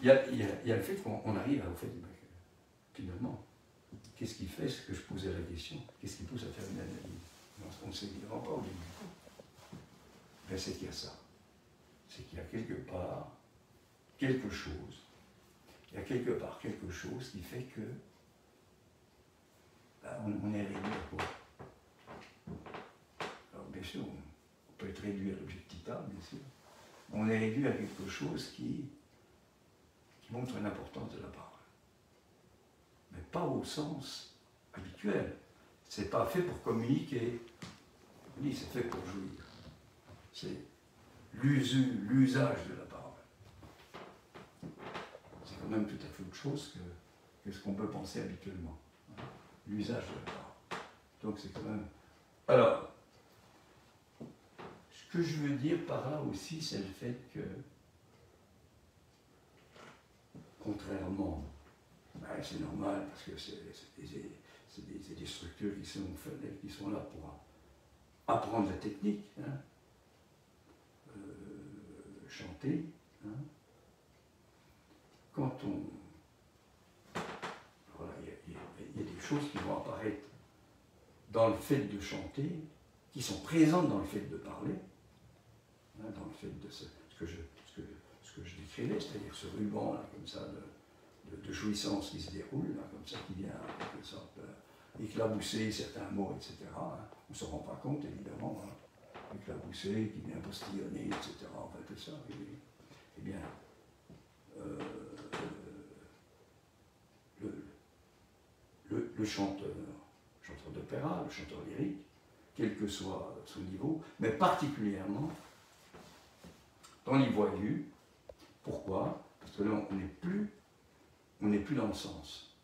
il y, a, le fait qu'on arrive à, au fait, finalement, qu'est-ce qui fait ce que je posais la question? Qu'est-ce qui pousse à faire une analyse? On ne sait évidemment pas au début. Ben, c'est qu'il y a ça. C'est qu'il y a quelque part quelque chose. Il y a quelque part quelque chose qui fait que ben, on, est réduit à quoi? Alors bien sûr, on peut être réduit à l'objectif A, bien sûr. On est réduit à quelque chose qui montre l'importance de la parole. Mais pas au sens habituel. C'est pas fait pour communiquer, ni c'est fait pour jouir. C'est l'usage de la parole. Même tout à fait autre chose que, ce qu'on peut penser habituellement. L'usage de la parole. Donc c'est quand même. Alors, ce que je veux dire par là aussi, c'est le fait que contrairement, ben, c'est normal parce que c'est des, structures qui sont, qui sont là pour apprendre la technique. Hein. Euh, chanter, hein, quand on... Voilà, il y, a des choses qui vont apparaître dans le fait de chanter, qui sont présentes dans le fait de parler, hein, dans le fait de ce, que je, ce que, je décrivais, c'est-à-dire ce ruban là, comme ça de, jouissance qui se déroule, là, comme ça, qui vient sorte euh, éclabousser certains mots, etc. Hein. On ne se rend pas compte, évidemment, éclaboussé, qui vient postillonner, etc. Enfin, tout ça. eh bien, euh, le, chanteur, chanteur d'opéra, le chanteur lyrique, quel que soit son niveau, mais particulièrement dans les aiguës. Pourquoi? Parce que là, on n'est plus, on n'est plus dans le sens,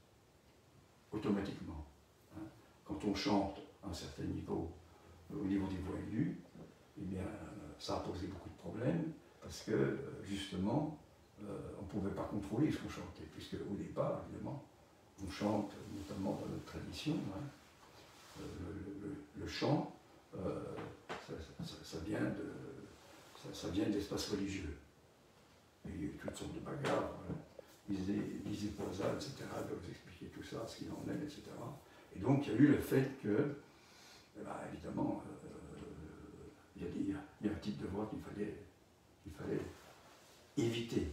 automatiquement. Hein. Quand on chante à un certain niveau, au niveau des aiguës, eh bien, ça a posé beaucoup de problèmes, parce que, justement, euh, on ne pouvait pas contrôler ce qu'on chantait, puisque au départ, évidemment, on chante, notamment dans notre tradition, hein, euh, le, chant, euh, ça, vient de, ça, vient religieux. il y a eu toutes sortes de bagarres, lisez, Posa, etc., de vous expliquer tout ça, ce qu'il en est, etc. Et donc il y a eu le fait que, eh ben, évidemment, il, y a, un type de voix qu'il fallait, fallait éviter.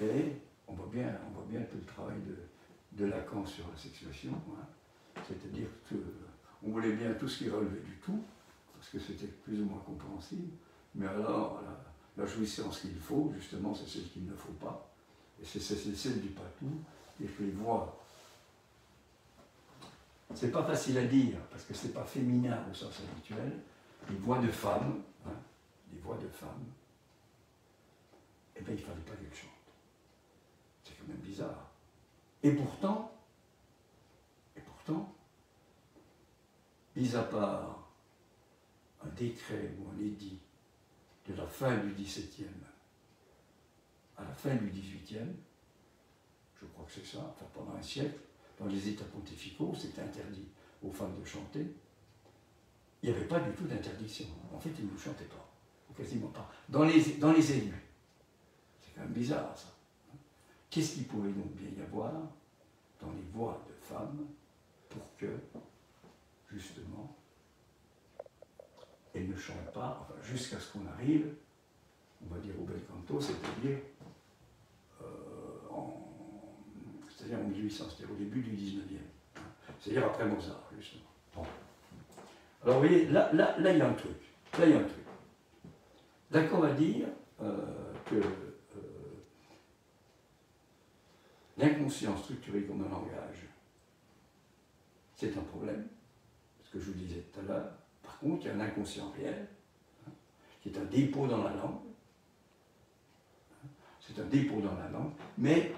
Et on voit bien, on voit bien tout le travail de, de Lacan sur la sexuation, hein. c'est-à-dire qu'on voulait bien tout ce qui relevait du tout, parce que c'était plus ou moins compréhensible, mais alors la, jouissance qu'il faut, justement, c'est celle qu'il ne faut pas, et c'est celle du patou, et que les voix. C'est pas facile à dire, parce que c'est pas féminin au sens habituel, les voix de femmes, hein, les voix de femmes, eh bien, il fallait pas qu'elles chantent. C'est quand même bizarre. Et pourtant, et pourtant, mis à part un décret ou un édit de la fin du XVIIe à la fin du XVIIIe, je crois que c'est ça, enfin pendant un siècle, dans les États pontificaux, c'était interdit aux femmes de chanter, il n'y avait pas du tout d'interdiction. En fait, ils ne chantaient pas, ou quasiment pas. Dans les, dans les élus. C'est quand même bizarre, ça. Qu'est-ce qu'il pouvait donc bien y avoir dans les voix de femmes pour que, justement, elles ne chantent pas, enfin, jusqu'à ce qu'on arrive, on va dire au bel canto, c'est-à-dire euh, en, c'est-à-dire en 1800, c'est-à-dire au début du 19e. C'est-à-dire après Mozart, justement. Alors vous voyez, là, là, là, il y a un truc. Là, il y a un truc. D'accord, va dire euh, que euh, l'inconscient structuré comme un langage, c'est un problème, ce que je vous disais tout à l'heure. Par contre, il y a un inconscient réel, hein, qui est un dépôt dans la langue. C'est un dépôt dans la langue, mais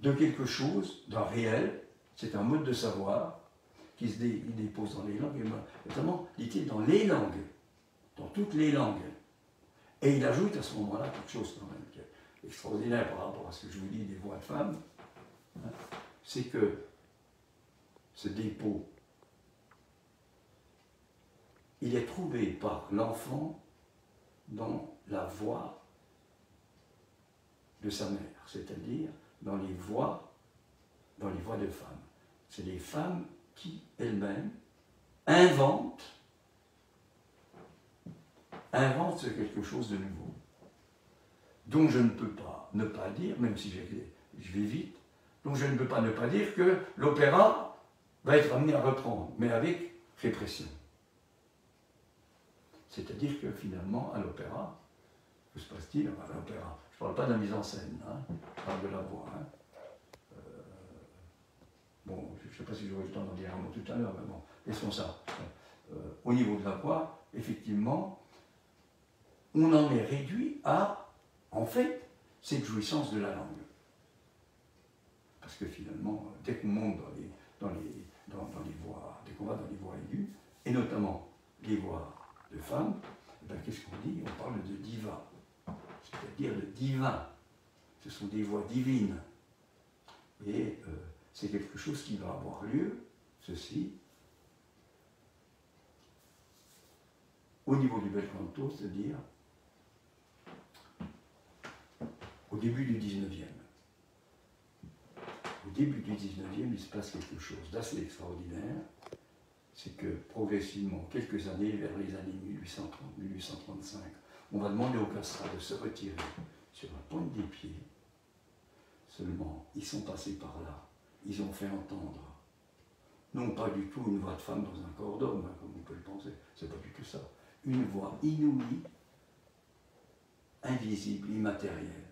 de quelque chose, d'un réel, c'est un mode de savoir qui se dépose dans les langues, notamment, dit-il, dans les langues, dans toutes les langues. Et il ajoute à ce moment-là quelque chose quand même qui est extraordinaire par rapport à ce que je vous dis des voix de femmes, hein, c'est que ce dépôt, il est trouvé par l'enfant dans la voix de sa mère, c'est-à-dire dans les voix, dans les voix de femmes. C'est les femmes qui elle-même invente, invente quelque chose de nouveau, dont je ne peux pas ne pas dire, même si je vais vite, donc je ne peux pas ne pas dire que l'opéra va être amené à reprendre, mais avec répression. C'est-à-dire que finalement, à l'opéra, que se passe-t-il? À l'opéra Je ne parle pas de la mise en scène, hein, je parle de la voix. Hein. Bon, je ne sais pas si j'aurai le temps d'en dire un mot tout à l'heure, mais bon, laissons ça. Euh, au niveau de la voix, effectivement, on en est réduit à, en fait, cette jouissance de la langue. Parce que finalement, dès qu'on monte dans les, dans les, dans, les voix, dès qu'on va dans les voix aiguës, et notamment les voix de femmes, eh ben, qu'est-ce qu'on dit? On parle de diva, c'est-à-dire de divin. Ce sont des voix divines. Et euh, c'est quelque chose qui va avoir lieu, ceci, au niveau du bel canto, c'est-à-dire au début du 19e. Au début du 19e, il se passe quelque chose d'assez extraordinaire. C'est que progressivement, quelques années, vers les années 1830-1835, on va demander aux castrats de se retirer sur la pointe des pieds. Seulement, ils sont passés par là. Ils ont fait entendre, non pas du tout une voix de femme dans un corps d'homme, hein, comme on peut le penser, c'est pas du tout ça. Une voix inouïe, invisible, immatérielle.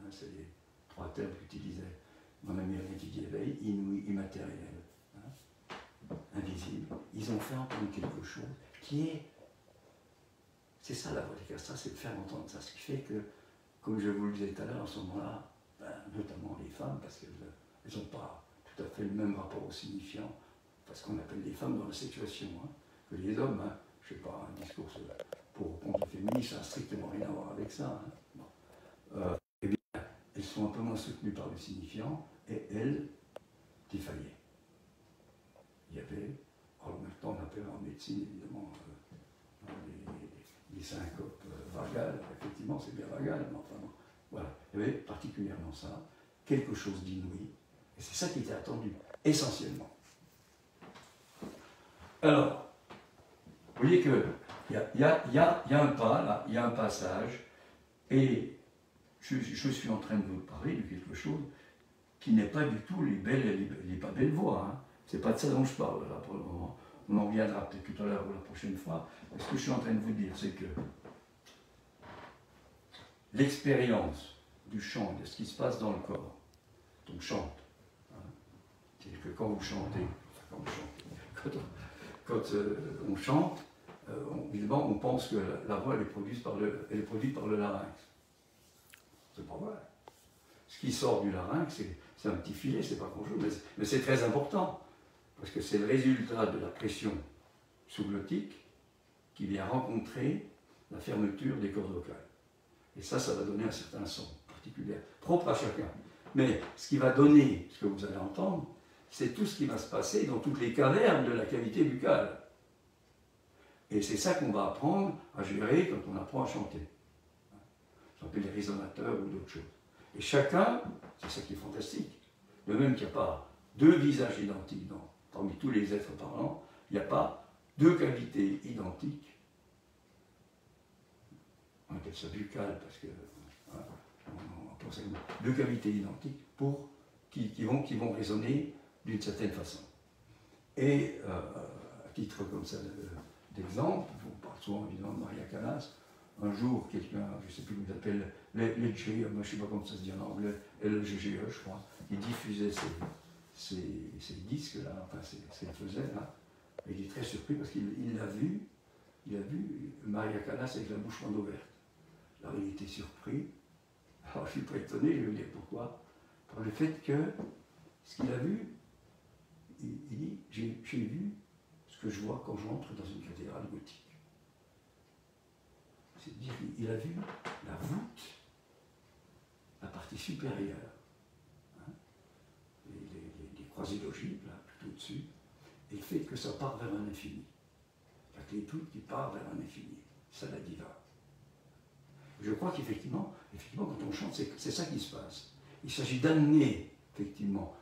Hein, c'est les trois termes qu'utilisait mon ami Didier Veil, inouï, immatériel, hein, invisible. Ils ont fait entendre quelque chose qui est c'est ça la voix des castrats, c'est de faire entendre ça. Ce qui fait que, comme je vous le disais tout à l'heure, à ce moment-là, ben, notamment les femmes, parce qu'elles n'ont pas tout à fait le même rapport au signifiant, parce qu'on appelle les femmes dans la situation, hein, que les hommes. Hein, je ne sais pas, un discours pour contre le féminisme, ça n'a strictement rien à voir avec ça. Hein. Euh, elles sont un peu moins soutenues par le signifiant, et elles défaillaient. Il y avait, alors maintenant on appelle en médecine évidemment euh, les syncopes euh, vagales, effectivement, c'est bien vagal, mais enfin, voilà. Il y avait particulièrement ça, quelque chose d'inouï, et c'est ça qui était attendu, essentiellement. Alors, vous voyez qu'il y y a un pas, là, il y a un passage, et je, suis en train de vous parler de quelque chose qui n'est pas du tout les belles les, pas belles voix. Hein. C'est pas de ça dont je parle, là, pour le moment on en reviendra peut-être tout à l'heure ou la prochaine fois. Ce que je suis en train de vous dire, c'est que l'expérience du chant, de ce qui se passe dans le corps, on chante. Hein, c'est-à-dire que quand vous chantez, [LAUGHS] quand, euh, on chante, euh, évidemment, on pense que la, voix elle est produite par le larynx. Pas vrai. Ce qui sort du larynx, c'est un petit filet, c'est pas grand-chose, mais c'est très important parce que c'est le résultat de la pression sous-glottique qui vient rencontrer la fermeture des cordes vocales. Et ça, ça va donner un certain son particulier, propre à chacun. Mais ce qui va donner ce que vous allez entendre, c'est tout ce qui va se passer dans toutes les cavernes de la cavité buccale. Et c'est ça qu'on va apprendre à gérer quand on apprend à chanter. Ça s'appelle les résonateurs ou d'autres choses. Et chacun, c'est ça qui est fantastique, de même qu'il n'y a pas deux visages identiques dans parmi tous les êtres parlants, il n'y a pas deux cavités identiques. On appelle ça buccal parce que hein, deux cavités identiques pour, qui, vont, qui vont résonner d'une certaine façon. Et euh, à titre comme ça d'exemple, on parle souvent évidemment de Maria Callas. Un jour, quelqu'un, je ne sais plus comment il s'appelle, moi je ne sais pas comment ça se dit en anglais, LGGE, je crois, il diffusait ces, disques-là, enfin, ce qu'elle faisait là. Et il est très surpris parce qu'il l'a vu, il a vu Maria Callas avec la bouche grande ouverte. Alors il était surpris. Alors je ne suis pas étonné, je vais vous dire pourquoi. Par le fait que ce qu'il a vu, il, dit J'ai vu ce que je vois quand j'entre dans une cathédrale gothique. Qu'il a vu la voûte, la partie supérieure quasi-logique, là, tout au-dessus, et le fait que ça part vers un infini. La clé toute qui part vers un infini. Ça la diva. Je crois qu'effectivement, effectivement, quand on chante, c'est ça qui se passe. Il s'agit d'amener, effectivement,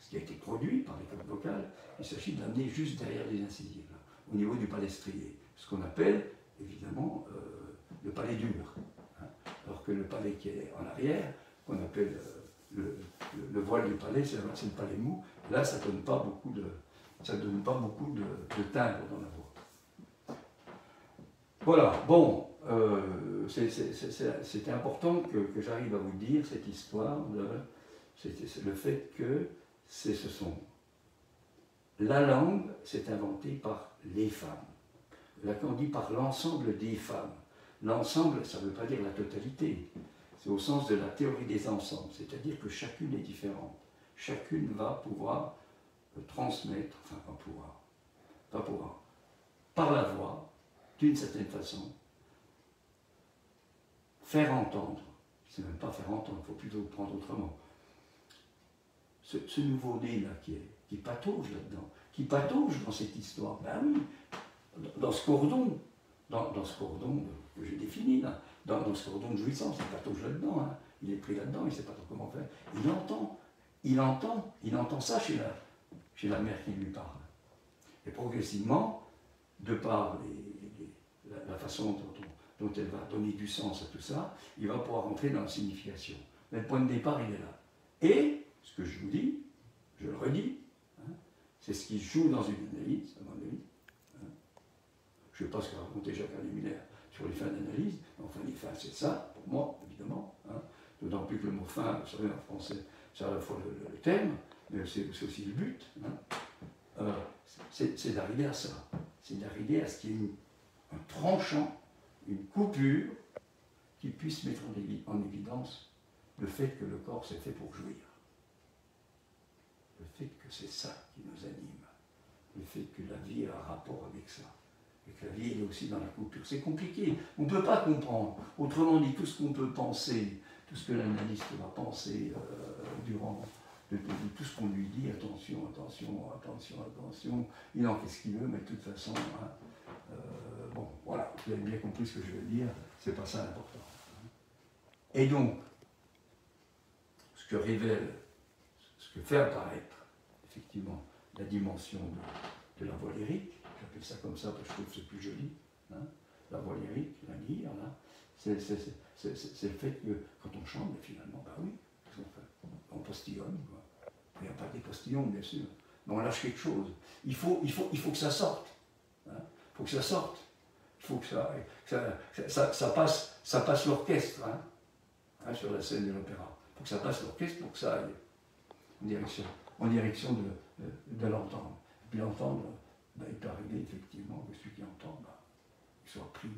ce qui a été produit par les cordes vocales, il s'agit d'amener juste derrière les incisives, au niveau du palestrier, ce qu'on appelle, évidemment, euh, le palais dur. Hein. alors que le palais qui est en arrière, qu'on appelle euh, le, voile du palais, c'est le palais mou. Là, ça ne donne pas beaucoup de, ça donne pas beaucoup de, de timbre dans la voix. Voilà, bon, euh, c'était important que, j'arrive à vous dire cette histoire, c'est le fait que ce sont. La langue s'est inventée par les femmes. On dit par l'ensemble des femmes. L'ensemble, ça ne veut pas dire la totalité c'est au sens de la théorie des ensembles, c'est-à-dire que chacune est différente. Chacune va pouvoir euh, transmettre, enfin pas pouvoir, pas pouvoir, par la voix, d'une certaine façon, faire entendre, c'est même pas faire entendre, il faut plutôt prendre autrement. Ce, nouveau-né-là qui, est, qui patauge là-dedans, qui patauge dans cette histoire, ben oui, dans ce cordon, dans, dans ce cordon que j'ai défini, là, dans, dans, ce cordon de jouissance, il patauge là-dedans, hein. il est pris là-dedans, il ne sait pas trop comment faire. Il entend, il entend, il entend ça chez la, chez la mère qui lui parle. Et progressivement, de par la, façon dont, elle va donner du sens à tout ça, il va pouvoir entrer dans la signification. Mais le point de départ, il est là. Et, ce que je vous dis, je le redis, hein, c'est ce qui joue dans une analyse, à mon avis. Hein. Je ne vais pas ce qu'a raconté Jacques Luminaire sur les fins d'analyse, enfin les fins c'est ça, pour moi, évidemment. Hein. D'autant plus que le mot fin, vous savez, en français, c'est à la fois le, thème, mais c'est aussi le but. Euh, c'est d'arriver à ça. C'est d'arriver à ce qu'il y ait un tranchant, une coupure qui puisse mettre en, évidence le fait que le corps s'est fait pour jouir. Le fait que c'est ça qui nous anime. Le fait que la vie a un rapport avec ça. Que la vie est aussi dans la coupure. C'est compliqué. On ne peut pas comprendre. Autrement dit, tout ce qu'on peut penser, tout ce que l'analyste va penser euh, durant de, tout ce qu'on lui dit, attention, attention, attention, attention, il en fait ce qu'il veut, mais de toute façon, hein, euh, bon, voilà, vous avez bien compris ce que je veux dire, c'est pas ça l'important. Et donc, ce que révèle, ce que fait apparaître, effectivement, la dimension de, la voix lyrique, ça comme ça parce que je trouve que c'est plus joli, hein, la voix lyrique, la lyre, là, c'est le fait que quand on chante, finalement, bah oui, on postillonne, quoi. Il n'y a pas des postillons, bien sûr. Mais on lâche quelque chose. Il faut, il faut, il faut que ça sorte. Il hein. faut que ça sorte. Il faut que ça, ça, passe, ça passe l'orchestre hein, hein, sur la scène de l'opéra. Il faut que ça passe l'orchestre pour que ça aille en direction, en direction de, de, l'entendre. Et puis l'entendre, bah, il peut arriver effectivement que celui qui entend, bah, il soit pris.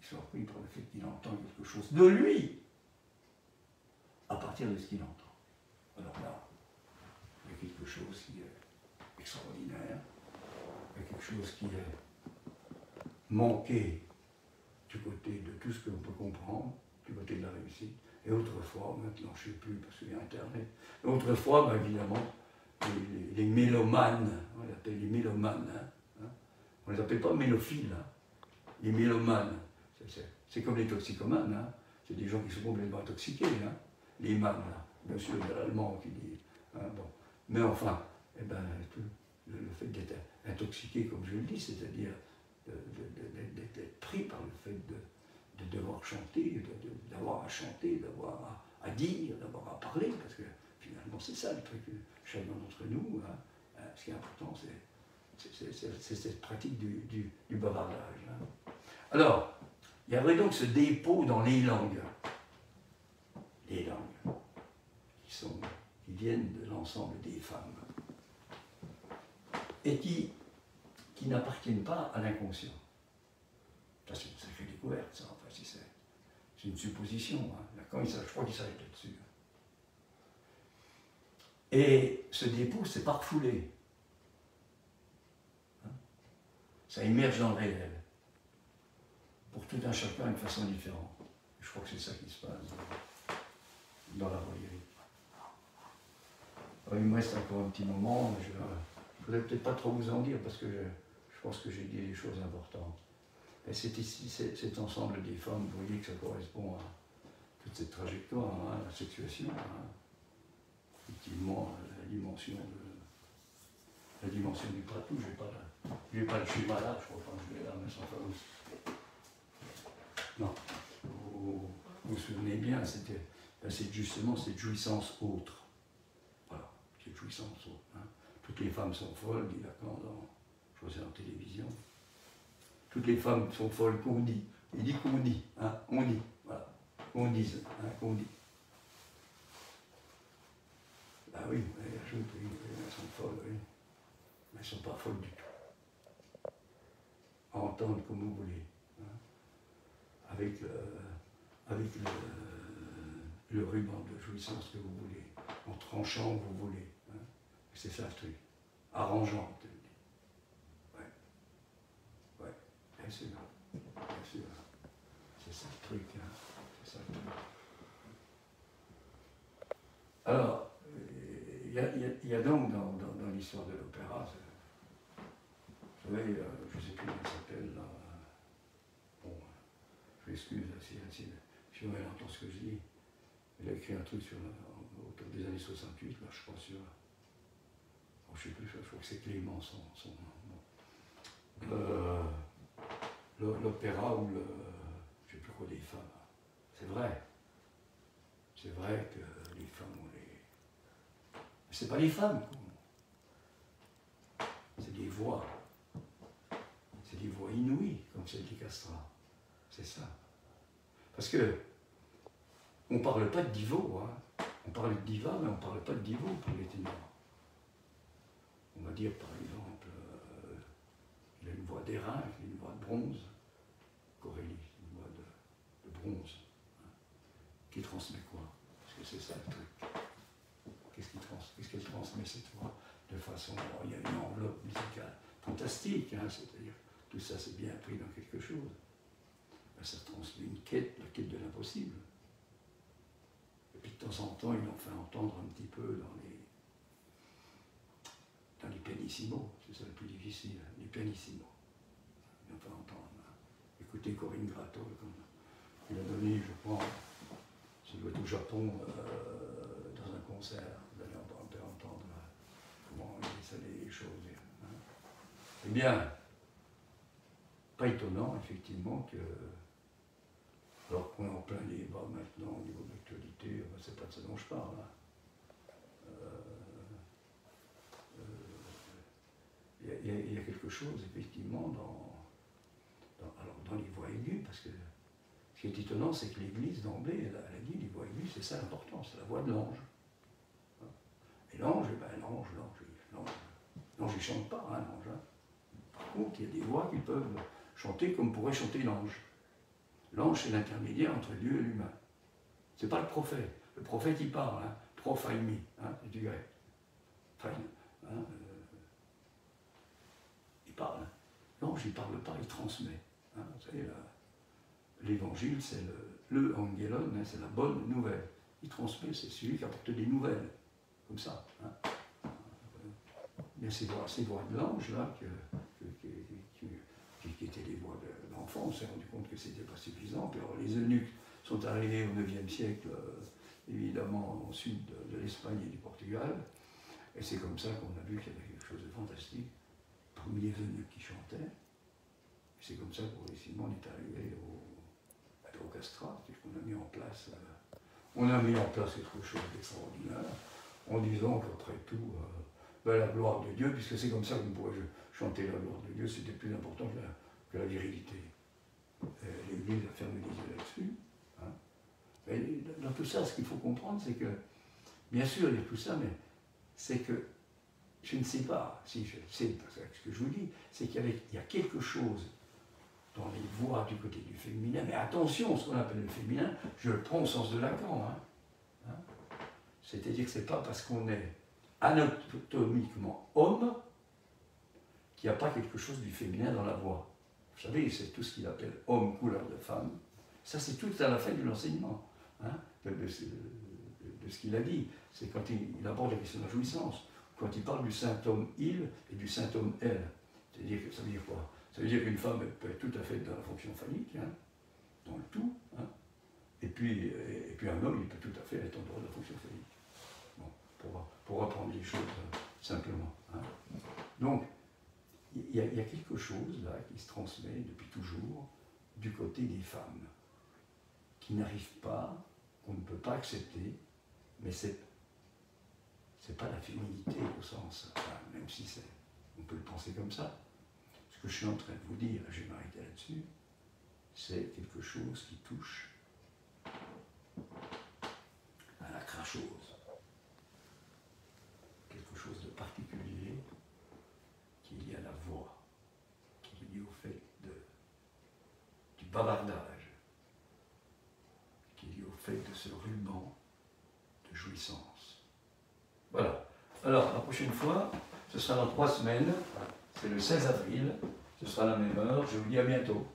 Il soit pris pour le fait qu'il entend quelque chose de lui à partir de ce qu'il entend. Alors là, quelque chose qui est extraordinaire, quelque chose qui est manqué du côté de tout ce que l'on peut comprendre, du côté de la réussite. Et autrefois, maintenant je ne sais plus parce qu'il y a Internet, autrefois, ben, évidemment, les, mélomanes, on les appelle les mélomanes, hein, hein. on ne les appelle pas mélophiles, hein. les mélomanes, c'est comme les toxicomanes, c'est des gens qui sont complètement intoxiqués, les manes, bien sûr, l'allemand qui dit, bon, mais enfin, eh ben, le, fait d'être intoxiqué, comme je le dis, c'est-à-dire d'être pris par le fait de, devoir chanter, d'avoir à chanter, d'avoir à, dire, d'avoir à parler, parce que finalement c'est ça le truc, chacun d'entre nous, hein, hein, ce qui est important, c'est cette pratique du, bavardage. Hein. Alors, il y avait donc ce dépôt dans les langues, les langues, qui viennent de l'ensemble des femmes et qui, n'appartiennent pas à l'inconscient. Ça, c'est une sacrée découverte, ça, enfin, c'est, une supposition. Je crois qu'il s'arrête là-dessus. Et ce dépôt, c'est par foulée. Hein? Ça émerge dans le réel. Pour tout un chacun de façon différente. Je crois que c'est ça qui se passe dans la voyerie. Il me reste encore un petit moment, je ne voudrais peut-être pas trop vous en dire parce que je, pense que j'ai dit des choses importantes. Et c'est ici, cet ensemble des femmes, vous voyez que ça correspond à toute cette trajectoire, hein, la situation. Hein. Effectivement, la dimension de, la dimension du plateau, je n'ai pas, pas le schéma là, je crois pas que je vais là, mais sans faire Non, vous vous, souvenez bien, ben, c'est justement cette jouissance autre jouissance. Hein. Toutes les femmes sont folles, dit Lacan dans, je crois en télévision. Toutes les femmes sont folles qu'on dit. Il dit qu'on dit, hein, on dit, voilà, qu'on dise, hein, qu'on dit. Ben oui, elles sont folles, oui. Mais elles ne sont pas folles du tout. entendre comme vous voulez. Hein. Avec, avec le, le ruban de jouissance que vous voulez, en tranchant vous voulez. C'est ça le truc. Arrangeant, tu dis. Ouais. Ouais, bien sûr. Bien sûr. C'est ça le truc. Hein. C'est ça le truc. Alors, il y, y, a donc dans, l'histoire de l'opéra, vous savez, euh, je ne sais plus comment s'appelle, là, excuse si, si, si elle entend ce que je dis. Elle a écrit un truc sur, autour des années 68, là, je crois, sur. Oh, je ne sais plus, je crois que c'est Clément son. Euh, l'opéra ou le. Je ne sais plus quoi des femmes. C'est vrai. C'est vrai que les femmes ont les. Mais c'est pas les femmes, c'est des voix. C'est des voix inouïes, comme celle des castrats. C'est ça. Parce que on ne parle pas de divo, hein. on parle de diva, mais on ne parle pas de divo pour les ténors. On va dire par exemple, euh, il a une voix d'airain, une voix de bronze, Corélie, une voix de, bronze, hein, qui transmet quoi? Parce que c'est ça le truc. Qu'est-ce qu'elle transmet cette voix? De façon, il y a une enveloppe musicale fantastique, hein, c'est-à-dire tout ça c'est bien pris dans quelque chose. Ben, ça transmet une quête, la quête de l'impossible de temps en temps, il en fait entendre un petit peu dans les, dans les pianissimos. C'est ça le plus difficile, les pianissimos. Il en fait entendre. Hein. Écoutez Corinne Grato, comme il a donné, je crois, ça doit être au Japon, euh, dans un concert. Vous allez entendre comment il essaie les choses. Hein. Eh bien, pas étonnant, effectivement, que alors qu'on est en plein débat maintenant au niveau de l'actualité, euh, c'est pas de ça dont je parle. Hein. Euh, euh, il y, a quelque chose, effectivement, dans, alors dans les voix aiguës, parce que ce qui est étonnant, c'est que l'Église, d'emblée, elle, a dit les voix aiguës, c'est ça l'important, c'est la voix de l'ange. Et l'ange, eh ben, l'ange, l'ange, l'ange, il chante pas, hein, l'ange. Hein. Il y a des voix qui peuvent chanter comme pourrait chanter l'ange. L'ange, c'est l'intermédiaire entre Dieu et l'humain. Ce n'est pas le prophète. Le prophète, il parle, hein, prophaimi, hein, c'est du grec. Hein, euh, il parle. L'ange, il parle pas, il transmet. Hein, vous savez, l'évangile, c'est le, le angelon, hein, c'est la bonne nouvelle. Il transmet, c'est celui qui apporte des nouvelles, comme ça. Mais c'est ces voix, de l'ange, là, qui, étaient des voix d'enfants, on s'est rendu compte que ce n'était pas suffisant. alors, les eunuques sont arrivés au IXe siècle, euh, évidemment, au sud de, l'Espagne et du Portugal. Et c'est comme ça qu'on a vu qu'il y avait quelque chose de fantastique parmi les eunuques qui chantaient. C'est comme ça progressivement on est arrivé au, au castrat, qu'on a mis en place. Euh, on a mis en place quelque chose d'extraordinaire, en disant qu'après tout, euh, ben, la gloire de Dieu, puisque c'est comme ça qu'on pourrait chanter la gloire de Dieu, c'était plus important que la, virilité. L'Église a fermé les yeux là-dessus. Hein. dans tout ça, ce qu'il faut comprendre, c'est que, bien sûr, il y a tout ça, mais c'est que je ne sais pas, si je sais, parce que ce que je vous dis, c'est qu'il y, a quelque chose dans les voix du côté du féminin, mais attention, ce qu'on appelle le féminin, je le prends au sens de Lacan. Hein. Hein. C'est-à-dire que ce n'est pas parce qu'on est anatomiquement homme qu'il n'y a pas quelque chose du féminin dans la voix. Vous savez, c'est tout ce qu'il appelle homme couleur de femme. Ça, c'est tout à la fin de l'enseignement, hein, de, ce qu'il a dit. C'est quand il, aborde la question de la jouissance, quand il parle du symptôme il et du symptôme elle. C'est-à-dire ça veut dire quoi? Ça veut dire qu'une femme peut être tout à fait dans la fonction phallique, hein, dans le tout, hein, et, puis, et, puis un homme, il peut tout à fait être en dehors de la fonction phallique. Bon, pour, pour apprendre les choses euh, simplement. Donc, il y, a, quelque chose là qui se transmet depuis toujours du côté des femmes, qui n'arrive pas, qu'on ne peut pas accepter, mais c'est c'est pas la féminité au sens, même si c'est, on peut le penser comme ça. Ce que je suis en train de vous dire, je vais m'arrêter là-dessus, c'est quelque chose qui touche à la crachose, quelque chose de particulier il y a la voix, qui est liée au fait de, du bavardage, qui est lié au fait de ce ruban de jouissance. Voilà. Alors, la prochaine fois, ce sera dans trois semaines, c'est le 16 avril, ce sera la même heure, je vous dis à bientôt.